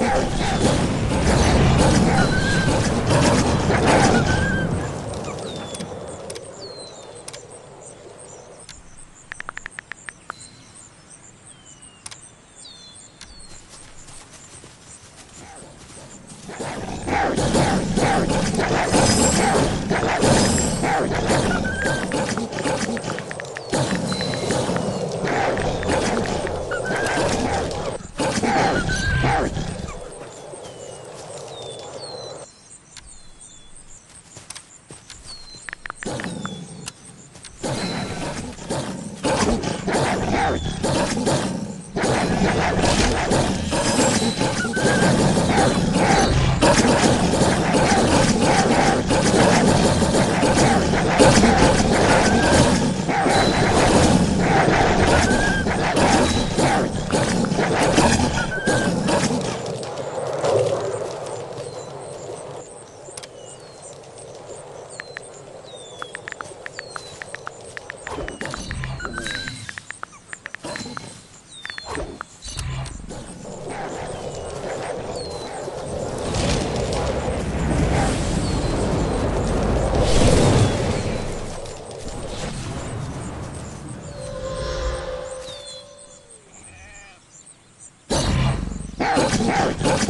Yeah. Bye.